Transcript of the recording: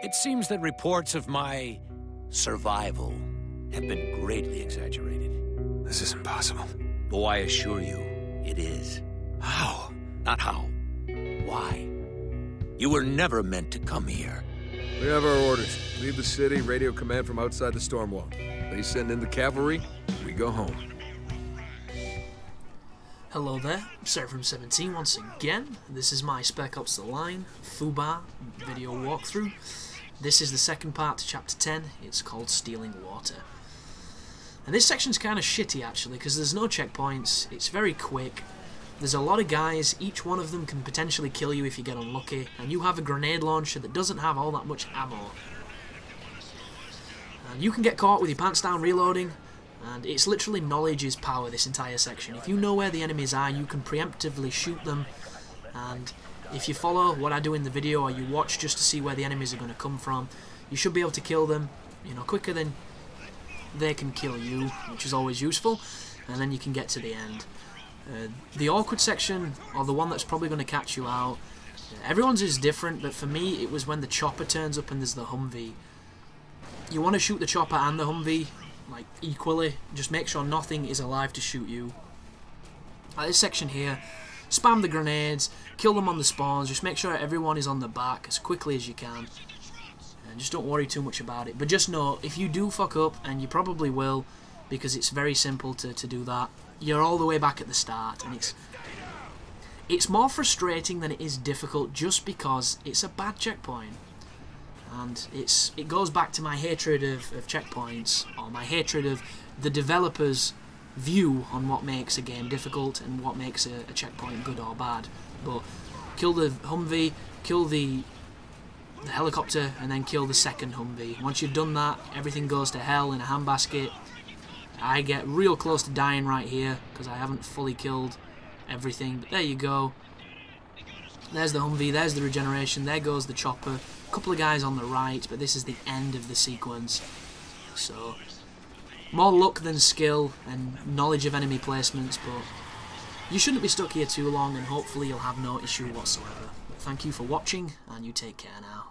It seems that reports of my survival have been greatly exaggerated. This is impossible. Oh, I assure you, it is. How? Not how. Why? You were never meant to come here. We have our orders. Leave the city, radio command from outside the storm wall. They send in the cavalry, we go home. Hello there, Seraphim17 once again. This is my Spec Ops The Line, Fubar video walkthrough. This is the second part to Chapter 10, it's called Stealing Water. And this section's kind of shitty actually, because there's no checkpoints, it's very quick, there's a lot of guys, each one of them can potentially kill you if you get unlucky, and you have a grenade launcher that doesn't have all that much ammo. And you can get caught with your pants down reloading, and it's literally knowledge is power, this entire section. If you know where the enemies are, you can preemptively shoot them. And if you follow what I do in the video, or you watch just to see where the enemies are going to come from, you should be able to kill them, you know, quicker than they can kill you, which is always useful. And then you can get to the end. Uh, the awkward section, or the one that's probably going to catch you out, everyone's is different, but for me, it was when the chopper turns up and there's the Humvee. You want to shoot the chopper and the Humvee, like equally. Just make sure nothing is alive to shoot you. Like this section here, spam the grenades, kill them on the spawns, just make sure everyone is on the back as quickly as you can. And just don't worry too much about it. But just know, if you do fuck up, and you probably will, because it's very simple to, to do that, you're all the way back at the start, and it's it's more frustrating than it is difficult just because it's a bad checkpoint and it's it goes back to my hatred of, of checkpoints or my hatred of the developers view on what makes a game difficult and what makes a, a checkpoint good or bad. But kill the Humvee kill the the helicopter and then kill the second Humvee. Once you've done that everything goes to hell in a handbasket. I get real close to dying right here because I haven't fully killed everything but there you go. There's the Humvee, there's the regeneration, there goes the chopper. Couple of guys on the right, but this is the end of the sequence. So, more luck than skill and knowledge of enemy placements, but you shouldn't be stuck here too long and hopefully you'll have no issue whatsoever. But thank you for watching, and you take care now.